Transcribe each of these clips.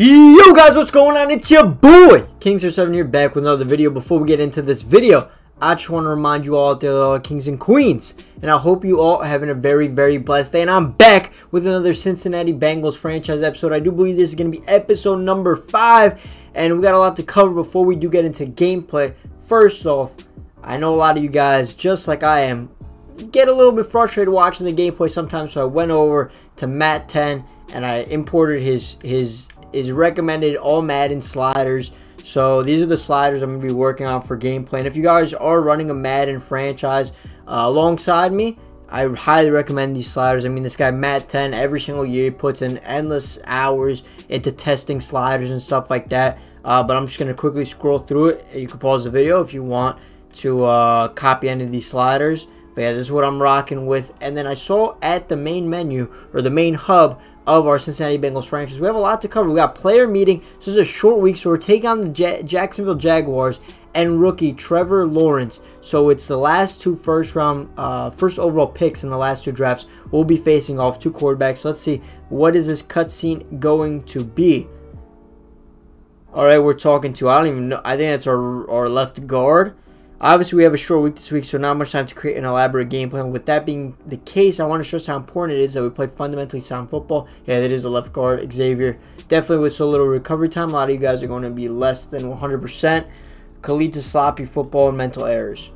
Yo guys, what's going on? It's your boy, Kingster7 here back with another video. Before we get into this video, I just want to remind you all that uh, kings and queens. And I hope you all are having a very, very blessed day. And I'm back with another Cincinnati Bengals franchise episode. I do believe this is going to be episode number 5. And we got a lot to cover before we do get into gameplay. First off, I know a lot of you guys, just like I am, get a little bit frustrated watching the gameplay sometimes. So I went over to Matt 10 and I imported his his his recommended all Madden sliders. So these are the sliders I'm going to be working on for gameplay. And if you guys are running a Madden franchise uh, alongside me, I highly recommend these sliders. I mean, this guy Matt 10 every single year puts in endless hours into testing sliders and stuff like that. Uh, but I'm just going to quickly scroll through it. You can pause the video if you want to uh, copy any of these sliders. But yeah, this is what I'm rocking with. And then I saw at the main menu or the main hub of our Cincinnati Bengals franchise. We have a lot to cover. We got player meeting. This is a short week, so we're taking on the Jacksonville Jaguars and rookie Trevor Lawrence. So it's the last two first round, uh, first overall picks in the last two drafts. We'll be facing off two quarterbacks. let's see what is this cutscene going to be. All right, we're talking to. I don't even know. I think it's our our left guard. Obviously, we have a short week this week, so not much time to create an elaborate game plan. With that being the case, I want to stress how important it is that we play fundamentally sound football. Yeah, that is a left guard, Xavier. Definitely with so little recovery time, a lot of you guys are going to be less than 100%. Could lead to sloppy football and mental errors.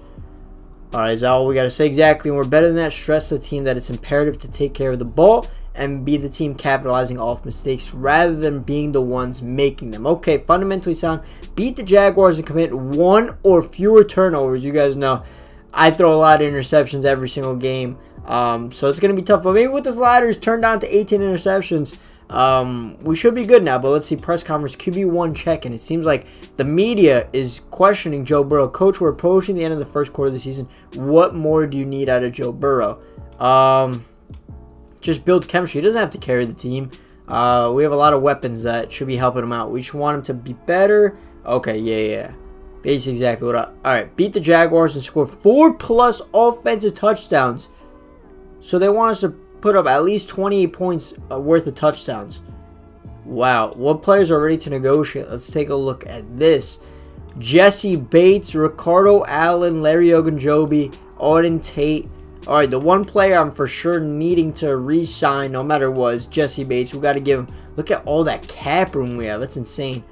All right, is that all we got to say? Exactly. And we're better than that. Stress the team that it's imperative to take care of the ball and be the team capitalizing off mistakes rather than being the ones making them. Okay, fundamentally sound. Beat the Jaguars and commit one or fewer turnovers. You guys know I throw a lot of interceptions every single game. Um, so it's going to be tough. But maybe with the sliders turned down to 18 interceptions, um, we should be good now. But let's see, press conference, QB1 check. And it seems like the media is questioning Joe Burrow. Coach, we're approaching the end of the first quarter of the season. What more do you need out of Joe Burrow? Um, just build chemistry. He doesn't have to carry the team. Uh, we have a lot of weapons that should be helping him out. We just want him to be better. Okay, yeah, yeah. Basically exactly what I... Alright, beat the Jaguars and score four plus offensive touchdowns. So they want us to put up at least 28 points uh, worth of touchdowns. Wow, what players are ready to negotiate? Let's take a look at this. Jessie Bates, Ricardo Allen, Larry Ogunjobi, Auden Tate, all right, the one player I'm for sure needing to re-sign no matter what is Jessie Bates. We got to give him. Look at all that cap room we have. That's insane.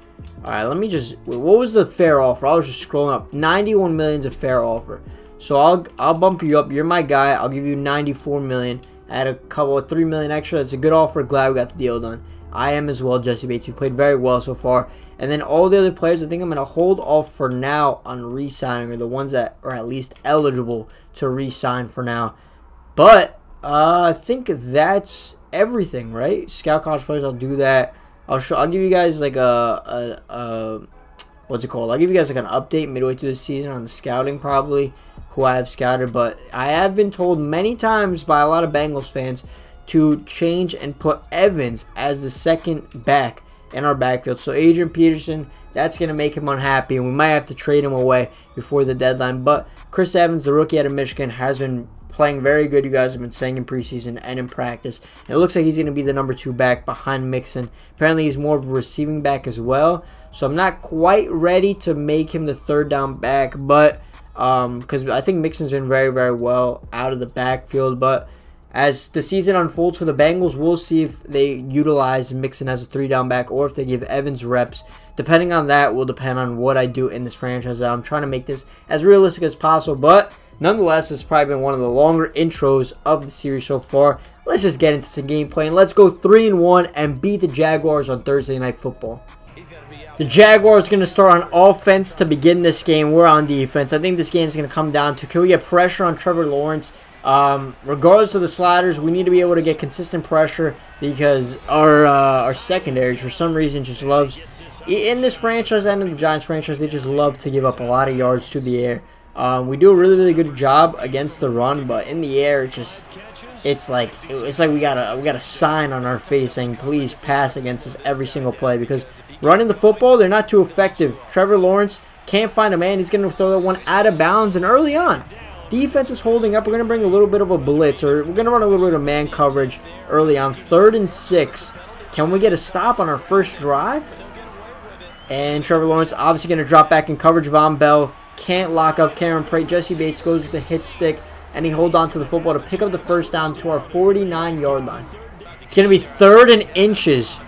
All right, let me just. Wait, what was the fair offer? I was just scrolling up. 91 million is a fair offer. So I'll I'll bump you up. You're my guy. I'll give you 94 million. Add a couple of 3 million extra. That's a good offer. Glad we got the deal done. I am as well, Jessie Bates. You've played very well so far. And then all the other players, I think I'm going to hold off for now on re-signing, or the ones that are at least eligible to re-sign for now. But uh, I think that's everything, right? Scout college players, I'll do that. I'll show. I'll give you guys like a, a, a what's it called? I'll give you guys like an update midway through the season on the scouting, probably who I have scouted. But I have been told many times by a lot of Bengals fans to change and put Evans as the second back in our backfield. So Adrian Peterson, that's going to make him unhappy, and we might have to trade him away before the deadline. But Chris Evans, the rookie out of Michigan, has been playing very good, you guys have been saying in preseason and in practice. And it looks like he's going to be the number two back behind Mixon. Apparently, he's more of a receiving back as well. So I'm not quite ready to make him the third down back, but um because um, I think Mixon's been very, very well out of the backfield. But as the season unfolds for the Bengals, we'll see if they utilize Mixon as a three down back or if they give Evans reps. Depending on that will depend on what I do in this franchise. I'm trying to make this as realistic as possible, but nonetheless, it's probably been one of the longer intros of the series so far. Let's just get into some gameplay and let's go 3 and 1 and beat the Jaguars on Thursday Night Football. The Jaguars going to start on offense to begin this game. We're on defense. I think this game is going to come down to can we get pressure on Trevor Lawrence um, regardless of the sliders, we need to be able to get consistent pressure because our uh, our secondaries, for some reason, just loves in this franchise and in the Giants franchise, they just love to give up a lot of yards to the air. Um, we do a really really good job against the run, but in the air, it just it's like it's like we got a we got a sign on our face saying please pass against us every single play because running the football they're not too effective. Trevor Lawrence can't find a man. He's going to throw that one out of bounds and early on. Defense is holding up. We're going to bring a little bit of a blitz, or we're going to run a little bit of man coverage early on. Third and six. Can we get a stop on our first drive? And Trevor Lawrence obviously going to drop back in coverage. Vonn Bell can't lock up Cameron Brate. Jessie Bates goes with the hit stick, and he holds on to the football to pick up the first down to our 49-yard line. It's going to be third and inches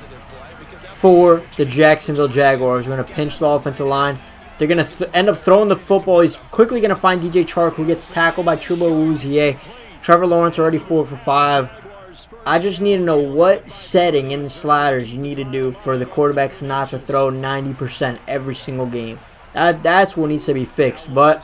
for the Jacksonville Jaguars. We're going to pinch the offensive line. They're going to th end up throwing the football. He's quickly going to find DJ Chark, who gets tackled by Chido Awuzie. Trevor Lawrence already 4 for 5. I just need to know what setting in the sliders you need to do for the quarterbacks not to throw 90% every single game. That, that's what needs to be fixed. But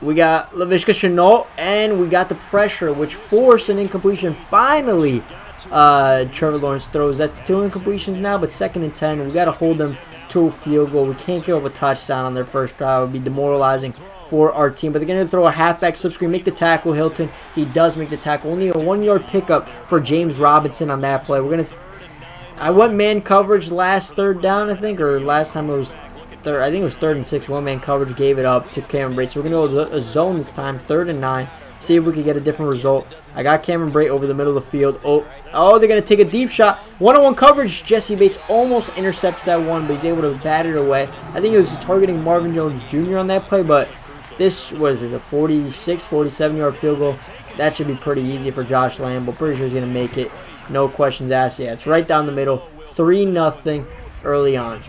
we got Laviska Shenault and we got the pressure, which forced an incompletion. Finally, uh, Trevor Lawrence throws. That's two incompletions now, but second and 10. We got to hold them to a field goal. We can't give up a touchdown on their first drive. It would be demoralizing for our team. But they're going to throw a halfback slip screen, make the tackle. Hilton, he does make the tackle. Only a one-yard pickup for James Robinson on that play. We're going to... I went man coverage last third down, I think, or last time it was third. I think it was third and six. One-man coverage gave it up to Cameron Brate. So we're going to go a zone this time, third and nine. See if we can get a different result. I got Cameron Bray over the middle of the field. Oh, oh, they're going to take a deep shot. One-on-one coverage. Jessie Bates almost intercepts that one, but he's able to bat it away. I think he was targeting Marvin Jones Jr. on that play, but this was a 46, 47 yard field goal. That should be pretty easy for Josh Lambo. Pretty sure he's going to make it. No questions asked. Yeah, it's right down the middle. 3 nothing early on.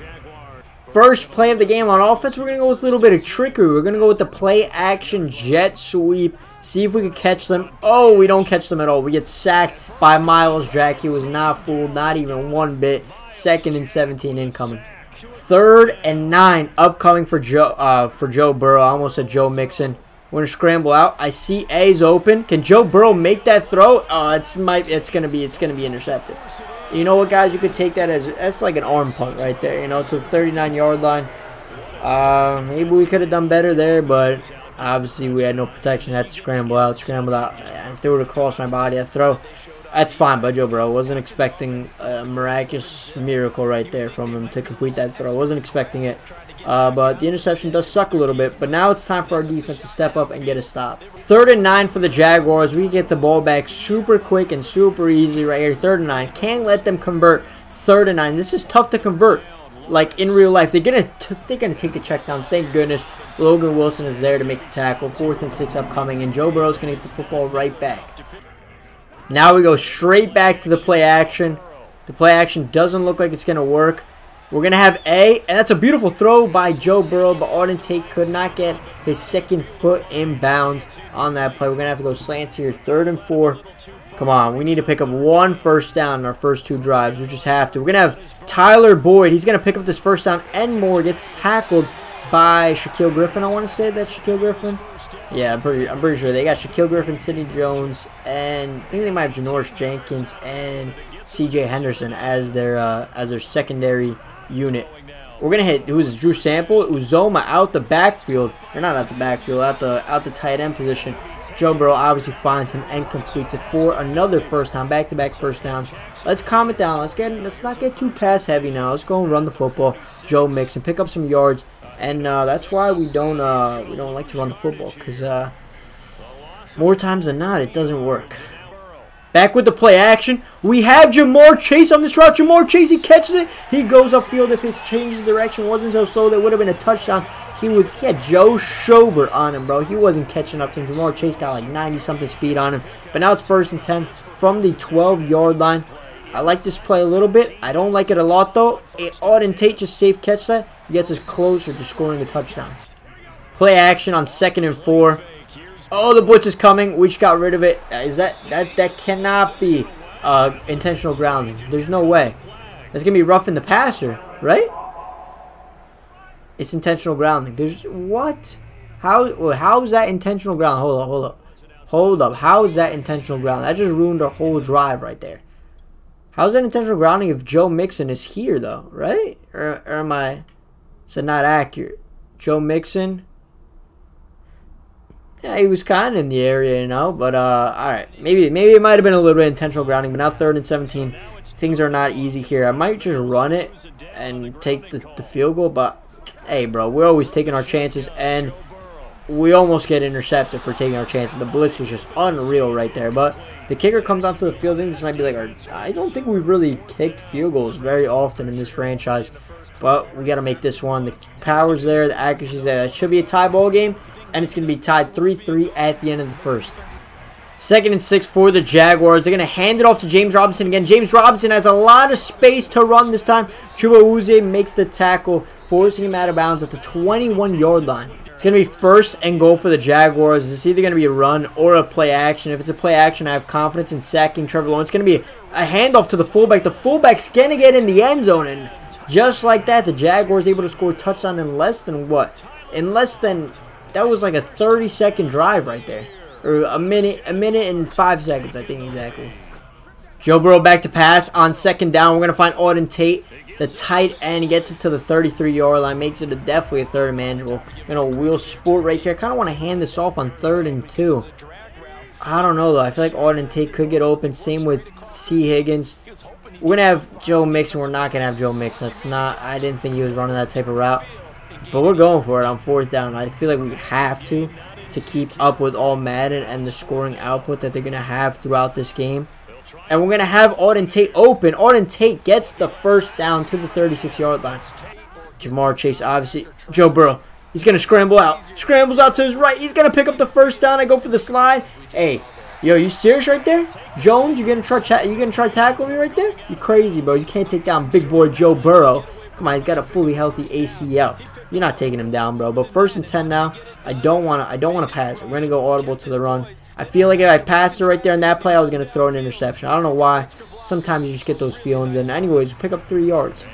First play of the game on offense, we're going to go with a little bit of trickery. We're going to go with the play action jet sweep. See if we can catch them. Oh, we don't catch them at all. We get sacked by Myles Jack. He was not fooled, not even one bit. Second and 17 incoming. Third and nine upcoming for Joe uh, for Joe Burrow. I almost said Joe Mixon. We're gonna scramble out. I see A's open. Can Joe Burrow make that throw? Oh, it's might it's gonna be it's gonna be intercepted. You know what, guys? You could take that as that's like an arm punt right there. You know, to the 39 yard line. Uh, maybe we could have done better there, but obviously we had no protection. Had to scramble out, scramble out, and threw it across my body. I throw that's fine Joe Burrow. Wasn't expecting a miraculous miracle right there from him to complete that throw. Wasn't expecting it. Uh, but the interception does suck a little bit. But now it's time for our defense to step up and get a stop. Third and nine for the Jaguars. We get the ball back super quick and super easy right here. Third and nine. Can't let them convert. Third and nine. This is tough to convert. Like in real life, they're gonna they're gonna take the check down. Thank goodness Logan Wilson is there to make the tackle. Fourth and six upcoming, and Joe Burrow's gonna get the football right back. Now we go straight back to the play action. The play action doesn't look like it's to work. We're going to have A, and that's a beautiful throw by Joe Burrow, but Auden Tate could not get his second foot in bounds on that play. We're going to have to go slants here, third and four. Come on, we need to pick up one first down in our first two drives. We just have to. We're going to have Tyler Boyd. He's going to pick up this first down and more. Gets tackled by Shaquill Griffin. I want to say that Shaquill Griffin. Yeah, I'm pretty, I'm pretty sure. They got Shaquill Griffin, Sidney Jones, and I think they might have Janoris Jenkins and C.J. Henderson as their uh, as their secondary unit. We're gonna hit who's Drew Sample, Uzomah out the backfield. They're not out the backfield, out the out the tight end position. Joe Burrow obviously finds him and completes it for another first down, back-to-back -back first downs. Let's calm it down. Let's get let's not get too pass heavy now. Let's go and run the football. Joe Mixon pick up some yards and uh, that's why we don't uh, we don't like to run the football because uh, more times than not it doesn't work. Back with the play action. We have Ja'Marr Chase on this route. Ja'Marr Chase, he catches it. He goes upfield. If his change of direction wasn't so slow, that would have been a touchdown. He was, he had Joe Schobert on him, bro. He wasn't catching up to him. Ja'Marr Chase got like 90-something speed on him. But now it's first and 10 from the 12-yard line. I like this play a little bit. I don't like it a lot, though. It, Auden Tate just safe catch that gets us closer to scoring a touchdown. Play action on second and four. Oh, the blitz is coming. We just got rid of it. Uh, that that that cannot be uh, intentional grounding? There's no way. That's gonna be rough in the passer, right? It's intentional grounding. There's what? How how is that intentional ground? Hold up, hold up, hold up. How is that intentional ground? That just ruined our whole drive right there. How's that intentional grounding if Joe Mixon is here though, right? Or, or am I? Is So not accurate. Joe Mixon. Yeah, he was kind of in the area, you know. But uh, all right, maybe maybe it might have been a little bit intentional grounding. But now third and 17, things are not easy here. I might just run it and take the, the field goal. But hey, bro, we're always taking our chances. And we almost get intercepted for taking our chances. The blitz was just unreal right there. But the kicker comes onto the field. I think this might be like our... I don't think we've really kicked field goals very often in this franchise. But we got to make this one. The power's there. The accuracy's there. It should be a tie ball game. And it's going to be tied 3-3 at the end of the first. Second and six for the Jaguars. They're going to hand it off to James Robinson again. James Robinson has a lot of space to run this time. Chuba Uze makes the tackle, forcing him out of bounds at the 21-yard line. It's going to be first and goal for the Jaguars. It's either going to be a run or a play action. If it's a play action, I have confidence in sacking Trevor Lawrence. It's going to be a handoff to the fullback. The fullback's going to get in the end zone. And just like that, the Jaguars able to score a touchdown in less than what? In less than, that was like a 30-second drive right there. Or a minute, a minute and five seconds, I think exactly. Joe Burrow back to pass on second down. We're going to find Auden Tate the tight end gets it to the 33-yard line, makes it a definitely a third and manageable. You know, wheel sport right here. I kind of want to hand this off on third and two. I don't know, though. I feel like Auden Tate could get open. Same with T. Higgins. We're going to have Joe Mixon. We're not going to have Joe Mixon. That's not, I didn't think he was running that type of route. But we're going for it on fourth down. I feel like we have to to keep up with all Madden and the scoring output that they're going to have throughout this game. And we're going to have Auden Tate open. Auden Tate gets the first down to the 36-yard line. Ja'Marr Chase, obviously. Joe Burrow. He's going to scramble out. Scrambles out to his right. He's going to pick up the first down. I go for the slide. Hey, yo, you serious right there? Jones, you going to try you going to try tackle me right there? You crazy, bro. You can't take down big boy Joe Burrow. Come on, he's got a fully healthy ACL. You're not taking him down, bro. But first and 10 now. I don't want to I don't want to pass. We're to go audible to the run. I feel like if I passed it right there in that play, I was to throw an interception. I don't know why. Sometimes you just get those feelings. And anyways, pick up three yards.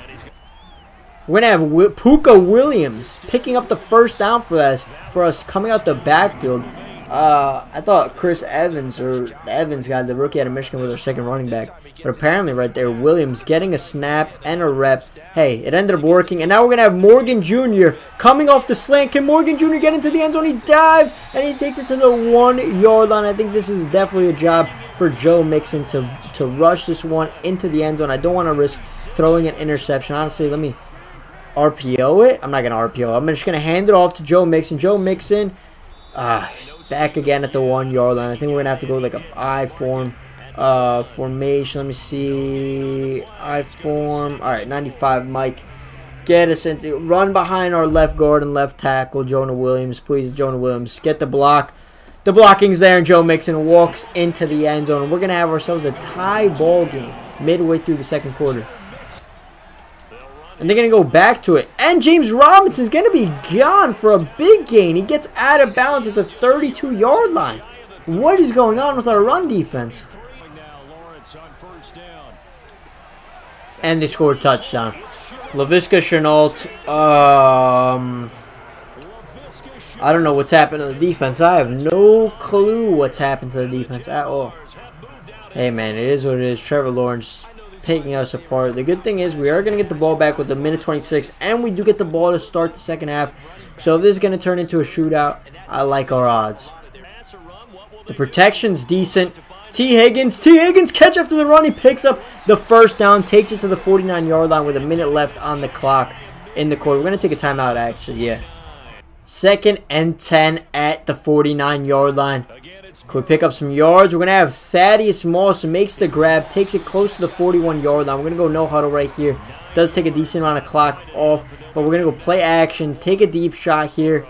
We're to have Puka Williams picking up the first down for us, for us coming out the backfield. Uh, I thought Chris Evans or Evans guy, the rookie out of Michigan, was our second running back. But apparently right there, Williams getting a snap and a rep. Hey, it ended up working. And now we're going to have Morgan Jr. coming off the slant. Can Morgan Jr. get into the end zone? He dives and he takes it to the one-yard line. I think this is definitely a job for Joe Mixon to, to rush this one into the end zone. I don't want to risk throwing an interception. Honestly, let me RPO it. I'm not going to RPO. I'm just going to hand it off to Joe Mixon. Joe Mixon uh, back again at the one yard line. I think we're gonna have to go like a I form uh, formation. Let me see. I form. All right, 95. Mike, get us into run behind our left guard and left tackle, Jonah Williams. Please, Jonah Williams, get the block. The blocking's there, and Joe Mixon walks into the end zone. We're gonna have ourselves a tie ball game midway through the second quarter. And they're going to go back to it. And James Robinson's going to be gone for a big gain. He gets out of bounds at the 32-yard line. What is going on with our run defense? And they scored a touchdown. Laviska Shenault. Um, I don't know what's happened to the defense. I have no clue what's happened to the defense at all. Hey, man, it is what it is. Trevor Lawrence picking us apart. The good thing is we are going to get the ball back with the minute 26, and we do get the ball to start the second half. So if this is going to turn into a shootout, I like our odds. The protection's decent. Tee Higgins, T. Higgins catch after the run. He picks up the first down, takes it to the 49-yard line with a minute left on the clock in the quarter. We're going to take a timeout, actually, yeah. Second and 10 at the 49-yard line. Could pick up some yards? We're going to have Thaddeus Moss makes the grab, takes it close to the 41-yard line. We're going to go no huddle right here. Does take a decent amount of clock off, but we're going to go play action, take a deep shot here.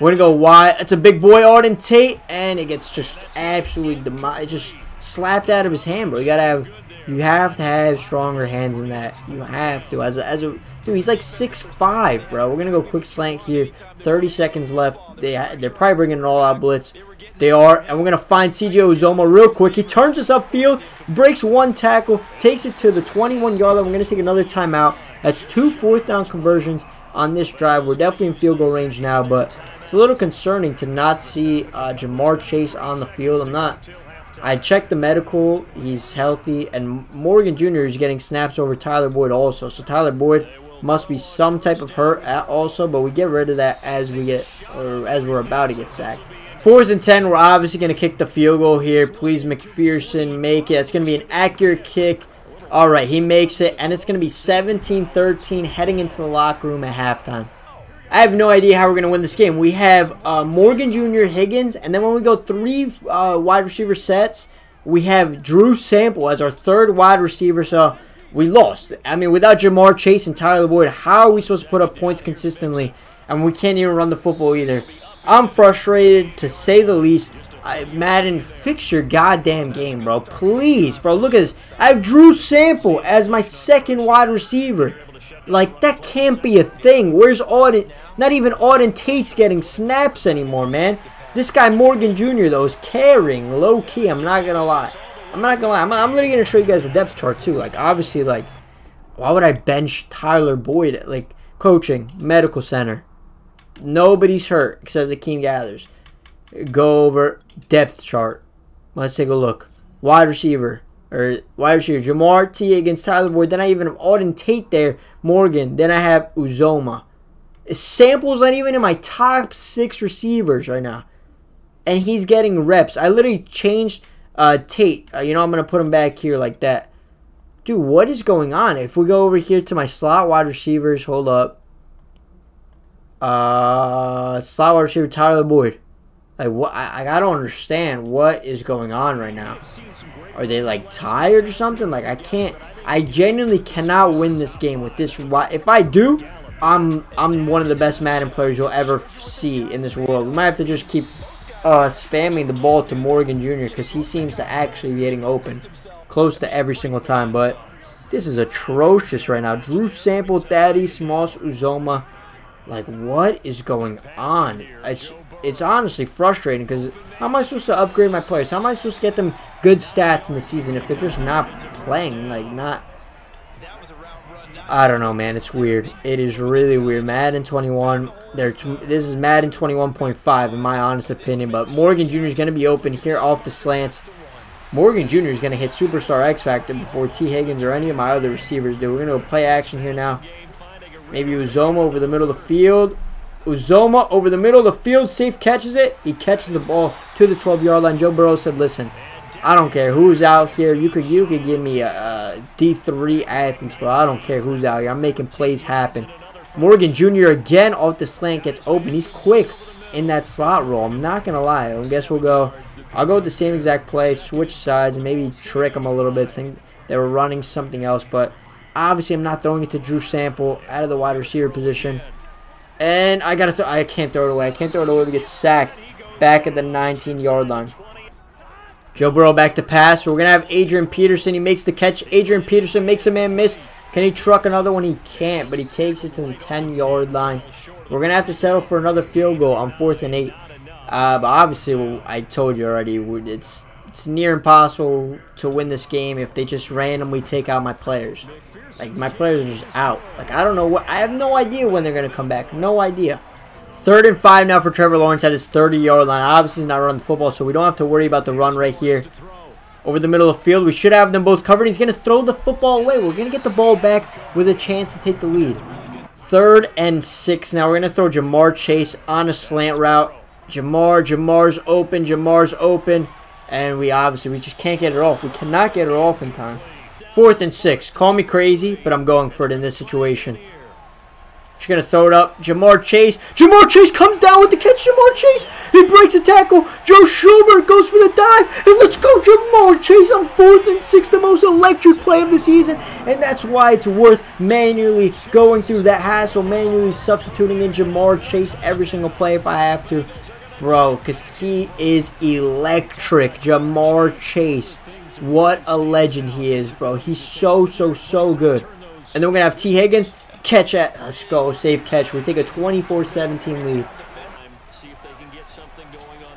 We're going to go wide. It's a big boy, Auden Tate, and it gets just absolutely demolished. just slapped out of his hand, bro. You got to have you have to have stronger hands than that. You have to. As a, as a dude, he's like six five, bro. We're gonna go quick slant here. 30 seconds left. They they're probably bringing an all-out blitz. They are, and we're gonna find CJ Uzomah real quick. He turns us upfield, breaks one tackle, takes it to the 21-yard line. We're gonna take another timeout. That's two fourth down conversions on this drive. We're definitely in field goal range now, but a little concerning to not see uh, Ja'Marr Chase on the field. I'm not I checked the medical. He's healthy. And Morgan Jr. is getting snaps over Tyler Boyd also. So Tyler Boyd must be some type of hurt also. But we get rid of that as we get, or as we're about to get sacked. Fourth and 10, we're obviously going to kick the field goal here. Please, McPherson, make it. It's going to be an accurate kick. All right, he makes it. And it's going to be 17-13 heading into the locker room at halftime. I have no idea how we're going to win this game. We have uh, Morgan Jr., Higgins, and then when we go three uh, wide receiver sets, we have Drew Sample as our third wide receiver. So we lost. I mean, without Ja'Marr Chase and Tyler Boyd, how are we supposed to put up points consistently? And we can't even run the football either. I'm frustrated, to say the least. I, Madden, fix your goddamn game, bro. Please, bro. Look at this. I have Drew Sample as my second wide receiver. Like, that can't be a thing. Where's Auden? Not even Auden Tate's getting snaps anymore, man. This guy, Morgan Jr., though, is carrying low-key. I'm not going to lie. I'm not going to lie. I'm, I'm literally to show you guys the depth chart, too. Like, obviously, like, why would I bench Tyler Boyd? Like, coaching, medical center. Nobody's hurt except the King Gathers. Go over depth chart. Let's take a look. Wide receiver. Or wide receiver. Ja'Marr T against Tyler Boyd. Then I even have Auden Tate there. Morgan. Then I have Uzomah. Sample's not even in my top six receivers right now. And he's getting reps. I literally changed uh, Tate. Uh, you know, I'm going to put him back here like that. Dude, what is going on? If we go over here to my slot wide receivers, hold up. Uh, slot wide receiver Tyler Boyd. Like what? I, I don't understand what is going on right now. Are they like tired or something? Like I can't. I genuinely cannot win this game with this. If I do, I'm I'm one of the best Madden players you'll ever see in this world. We might have to just keep uh, spamming the ball to Morgan Jr. because he seems to actually be getting open close to every single time. But this is atrocious right now. Drew Sample, Thaddeus Moss, Uzomah. Like, what is going on? It's it's honestly frustrating because how am I supposed to upgrade my players? How am I supposed to get them good stats in the season if they're just not playing? Like, not... I don't know, man. It's weird. It is really weird. Madden 21. There, This is Madden 21.5, in my honest opinion. But Morgan Jr. is going to be open here off the slants. Morgan Jr. is going to hit Superstar X Factor before T. Higgins or any of my other receivers do. We're going to go play action here now. Maybe Uzomah over the middle of the field. Uzomah over the middle of the field. Safe catches it. He catches the ball to the 12-yard line. Joe Burrow said, listen, I don't care who's out here. You could you could give me a, a D3 athletes, but I don't care who's out here. I'm making plays happen. Morgan Jr. again off the slant gets open. He's quick in that slot role. I'm not going to lie. I guess we'll go. I'll go with the same exact play, switch sides, and maybe trick them a little bit. Think they were running something else, but obviously I'm not throwing it to Drew Sample out of the wide receiver position. And I gotta. I can't throw it away. I can't throw it away. We get sacked back at the 19-yard line. Joe Burrow back to pass. We're gonna have Adrian Peterson. He makes the catch. Adrian Peterson makes a man miss. Can he truck another one? He can't, but he takes it to the 10-yard line. We're gonna have to settle for another field goal on fourth and eight. Uh, but obviously, I told you already. It's it's near impossible to win this game if they just randomly take out my players. Like, my players are just out. Like, I don't know what... I have no idea when they're going to come back. No idea. Third and five now for Trevor Lawrence at his 30-yard line. Obviously, he's not running the football, so we don't have to worry about the run right here. Over the middle of the field. We should have them both covered. He's going to throw the football away. We're going to get the ball back with a chance to take the lead. Third and six now. We're going to throw Ja'Marr Chase on a slant route. Ja'Marr, Ja'Marr's open, Ja'Marr's open. And we obviously, we just can't get it off. We cannot get it off in time. Fourth and six. Call me crazy, but I'm going for it in this situation. She's going to throw it up. Ja'Marr Chase. Ja'Marr Chase comes down with the catch. Ja'Marr Chase. He breaks a tackle. Joe Schobert goes for the dive. And let's go Ja'Marr Chase on fourth and six. The most electric play of the season. And that's why it's worth manually going through that hassle. Manually substituting in Ja'Marr Chase every single play if I have to. Bro, because he is electric. Ja'Marr Chase. What a legend he is, bro. He's so, so, so good. And then we're going to have T. Higgins catch it. Let's go. Safe catch. We take a 24-17 lead.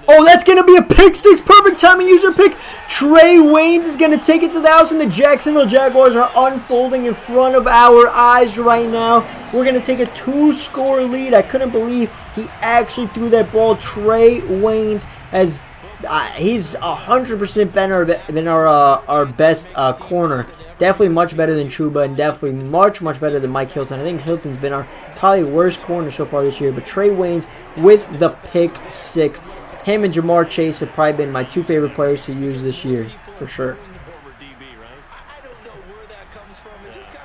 Oh, that's going to be a pick six. Perfect timing user pick. Trae Waynes is going to take it to the house, and the Jacksonville Jaguars are unfolding in front of our eyes right now. We're going to take a two-score lead. I couldn't believe he actually threw that ball. Trae Waynes has uh, he's 100% better than our uh, our best uh, corner. Definitely much better than Chuba and definitely much, much better than Mike Hilton. I think Hilton's been our probably worst corner so far this year. But Trae Waynes with the pick six. Him and Ja'Marr Chase have probably been my two favorite players to use this year, for sure.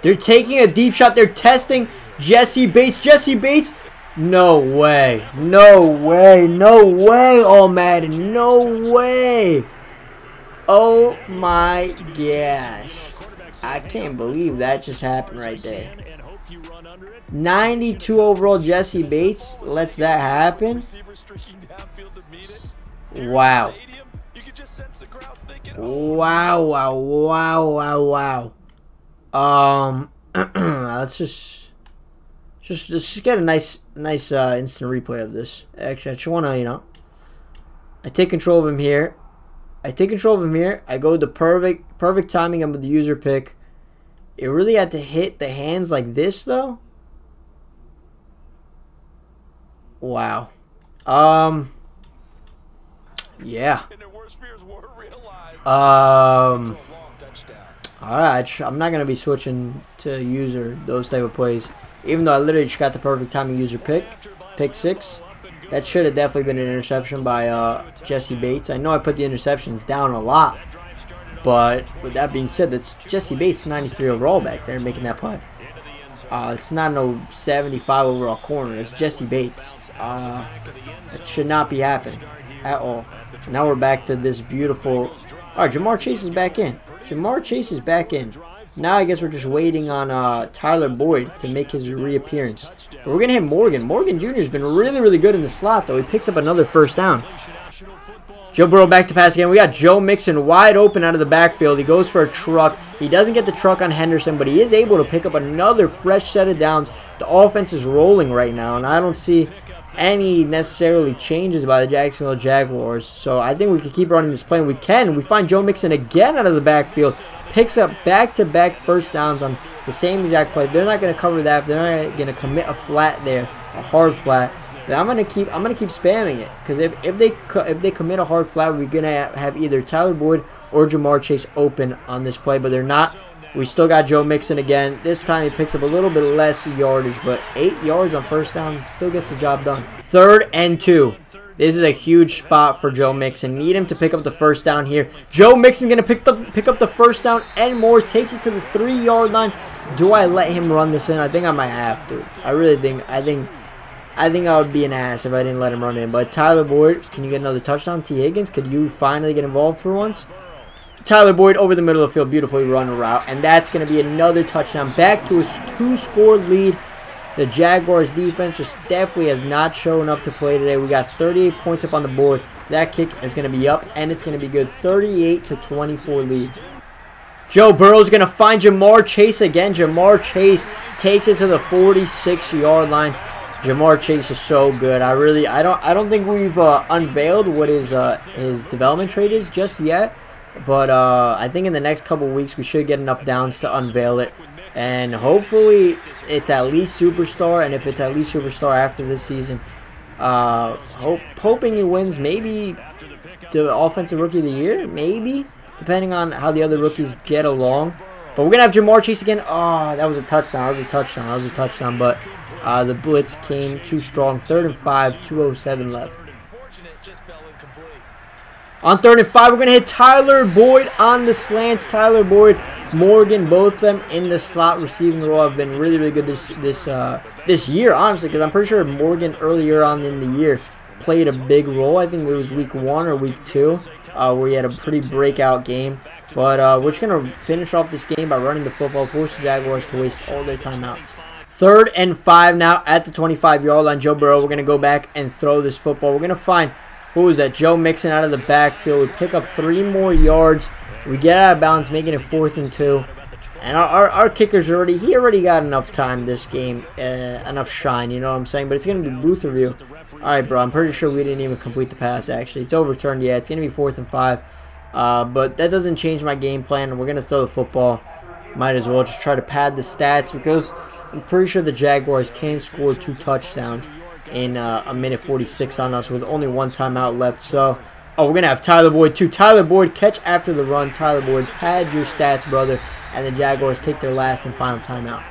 They're taking a deep shot. They're testing Jessie Bates. Jessie Bates No way. No way. No way, All Madden. No way. Oh my gosh. I can't believe that just happened right there. 92 overall Jessie Bates lets that happen. Wow. Wow, wow, wow, wow, wow. Um, let's just, just, just get a nice, nice uh, instant replay of this. Actually, I just want to, you know, I take control of him here. I take control of him here. I go the perfect, perfect timing of the user pick. It really had to hit the hands like this, though. Wow. Um. Yeah. Um. Alright, I'm not going to be switching to user those type of plays. Even though I literally just got the perfect timing user pick. Pick six. That should have definitely been an interception by uh, Jessie Bates. I know I put the interceptions down a lot. But with that being said, that's Jessie Bates 93 overall back there making that play. Uh, it's not no 75 overall corner. It's Jessie Bates. Uh, it should not be happening at all. Now we're back to this beautiful... Alright, Ja'Marr Chase is back in. Ja'Marr Chase is back in. Now I guess we're just waiting on uh, Tyler Boyd to make his reappearance. But we're going to hit Morgan. Morgan Jr. has been really, really good in the slot, though. He picks up another first down. Joe Burrow back to pass again. We got Joe Mixon wide open out of the backfield. He goes for a truck. He doesn't get the truck on Henderson, but he is able to pick up another fresh set of downs. The offense is rolling right now, and I don't see any necessarily changes by the Jacksonville Jaguars. So I think we can keep running this play, and we can. We find Joe Mixon again out of the backfield. Picks up back-to-back -back first downs on the same exact play. They're not going to cover that. They're not going to commit a flat there, a hard flat. Then I'm gonna keep I'm gonna keep spamming it because if, if they if they commit a hard flat, we're gonna have either Tyler Boyd or Ja'Marr Chase open on this play, but they're not. We still got Joe Mixon again. This time he picks up a little bit less yardage, but eight yards on first down still gets the job done. Third and two. This is a huge spot for Joe Mixon. Need him to pick up the first down here. Joe Mixon gonna pick the pick up the first down and more. Takes it to the three yard line. Do I let him run this in? I think I might have to. I really think I think I think I would be an ass if I didn't let him run in. But Tyler Boyd, can you get another touchdown? T. Higgins, could you finally get involved for once? Tyler Boyd over the middle of the field, beautifully run route. And that's going to be another touchdown. Back to a two-score lead. The Jaguars defense just definitely has not shown up to play today. We got 38 points up on the board. That kick is going to be up, and it's going to be good. 38 to 24 lead. Joe Burrow's going to find Ja'Marr Chase again. Ja'Marr Chase takes it to the 46-yard line. Ja'Marr Chase is so good. I really, I don't, I don't think we've uh, unveiled what his uh, his development trade is just yet. But uh, I think in the next couple weeks we should get enough downs to unveil it, and hopefully it's at least superstar. And if it's at least superstar after this season, uh, hope hoping he wins maybe the offensive rookie of the year, maybe depending on how the other rookies get along. But we're gonna have Ja'Marr Chase again. Oh, that was a touchdown. That was a touchdown. That was a touchdown. But uh, the blitz came too strong. Third and five, 207 left. On third and five, we're going to hit Tyler Boyd on the slants. Tyler Boyd, Morgan, both of them in the slot receiving role have been really, really good this this uh, this year, honestly, because I'm pretty sure Morgan earlier on in the year played a big role. I think it was week one or week two uh, where he had a pretty breakout game. But uh, we're just going to finish off this game by running the football, force the Jaguars to waste all their timeouts. Third and five now at the 25-yard line. Joe Burrow, we're going to go back and throw this football. We're going to find, who is that? Joe Mixon out of the backfield. We pick up three more yards. We get out of bounds, making it fourth and two. And our, our, our kicker's already, he already got enough time this game, uh, enough shine, you know what I'm saying? But it's going to be Booth review. Alright, bro, I'm pretty sure we didn't even complete the pass, actually. It's overturned, yeah, it's going to be fourth and five. Uh, but that doesn't change my game plan. We're going to throw the football. Might as well just try to pad the stats because I'm pretty sure the Jaguars can score two touchdowns in uh, a minute 46 on us with only one timeout left. So, oh, we're going to have Tyler Boyd too. Tyler Boyd, catch after the run. Tyler Boyd, pad your stats, brother. And the Jaguars take their last and final timeout.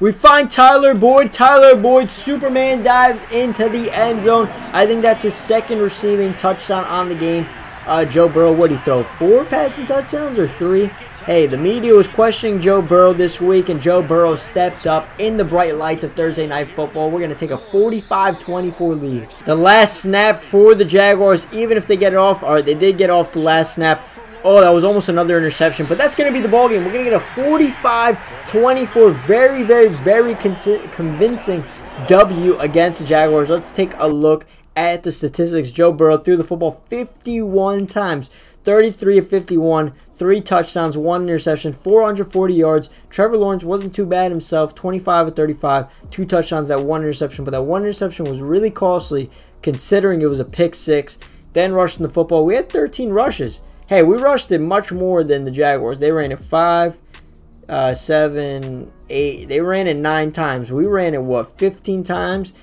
We find Tyler Boyd. Tyler Boyd, Superman dives into the end zone. I think that's his second receiving touchdown on the game. Uh, Joe Burrow, what did he throw? Four passing touchdowns or three? Hey, the media was questioning Joe Burrow this week, and Joe Burrow stepped up in the bright lights of Thursday Night Football. We're going to take a 45-24 lead. The last snap for the Jaguars, even if they get it off, or they did get off the last snap, Oh, that was almost another interception. But that's going to be the ball game. We're going to get a 45-24. Very, very, very convincing W against the Jaguars. Let's take a look at the statistics. Joe Burrow threw the football 51 times. 33 of 51, three touchdowns, one interception, 440 yards. Trevor Lawrence wasn't too bad himself, 25 of 35, two touchdowns, that one interception. But that one interception was really costly considering it was a pick six. Then rushing the football. We had 13 rushes. Hey, we rushed it much more than the Jaguars. They ran it five, uh, seven, eight. They ran it nine times. We ran it, what, 15 times?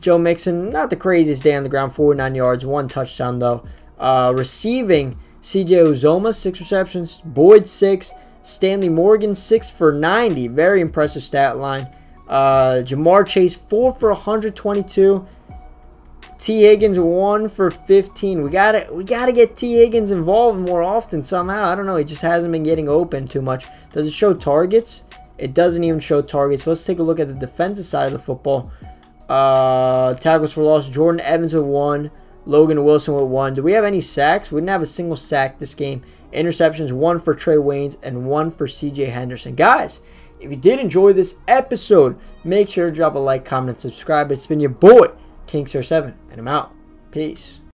Joe Mixon, not the craziest day on the ground, 49 yards, one touchdown, though. Uh, receiving, CJ Uzomah, six receptions. Boyd, six. Stanley Morgan, six for 90. Very impressive stat line. Uh, Ja'Marr Chase, four for 122. T. Higgins one for 15. We gotta we gotta get T. Higgins involved more often somehow. I don't know. He just hasn't been getting open too much. Does it show targets? It doesn't even show targets. let's take a look at the defensive side of the football. Uh, tackles for loss. Jordan Evans with one. Logan Wilson with one. Do we have any sacks? We didn't have a single sack this game. Interceptions, one for Trae Waynes and one for CJ Henderson. Guys, if you did enjoy this episode, make sure to drop a like, comment, and subscribe. It's been your boy, KingStar7, and I'm out. Peace.